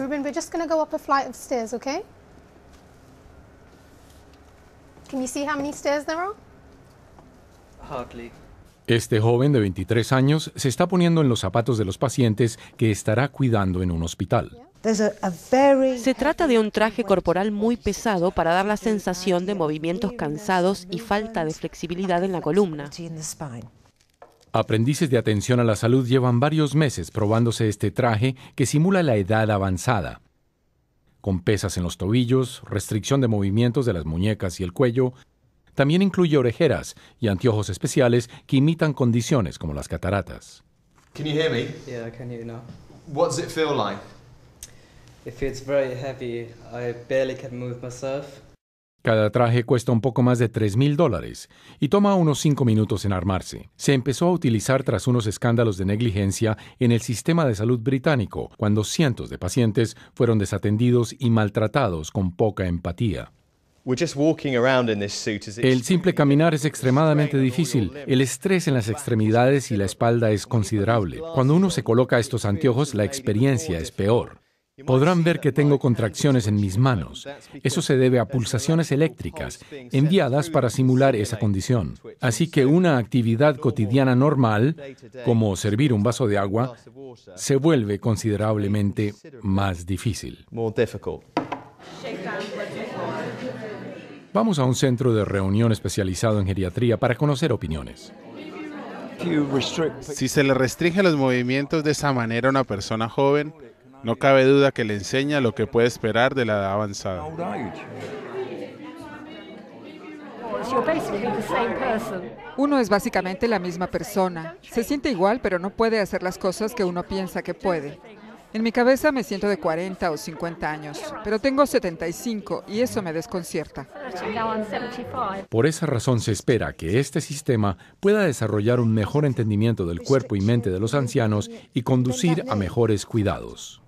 Ruben, we're just going to go up a flight of stairs, okay? Can you see how many stairs there are? Hardly. Este joven de 23 años se está poniendo en los zapatos de los pacientes que estará cuidando en un hospital. Se trata de un traje corporal muy pesado para dar la sensación de movimientos cansados y falta de flexibilidad en la columna. Aprendices de atención a la salud llevan varios meses probándose este traje que simula la edad avanzada. Con pesas en los tobillos, restricción de movimientos de las muñecas y el cuello, también incluye orejeras y anteojos especiales que imitan condiciones como las cataratas. Can you hear me? Yeah, I can hear you now. What does it feel like? It feels very heavy. I barely can move myself. Cada traje cuesta un poco más de 3 mil dólares y toma unos 5 minutos en armarse. Se empezó a utilizar tras unos escándalos de negligencia en el sistema de salud británico, cuando cientos de pacientes fueron desatendidos y maltratados con poca empatía. El simple caminar es extremadamente difícil. El estrés en las extremidades y la espalda es considerable. Cuando uno se coloca estos anteojos, la experiencia es peor. Podrán ver que tengo contracciones en mis manos. Eso se debe a pulsaciones eléctricas enviadas para simular esa condición. Así que una actividad cotidiana normal, como servir un vaso de agua, se vuelve considerablemente más difícil. Vamos a un centro de reunión especializado en geriatría para conocer opiniones. Si se le restringe los movimientos de esa manera a una persona joven, no cabe duda que le enseña lo que puede esperar de la edad avanzada. Uno es básicamente la misma persona. Se siente igual, pero no puede hacer las cosas que uno piensa que puede. En mi cabeza me siento de 40 o 50 años, pero tengo 75 y eso me desconcierta. Por esa razón se espera que este sistema pueda desarrollar un mejor entendimiento del cuerpo y mente de los ancianos y conducir a mejores cuidados.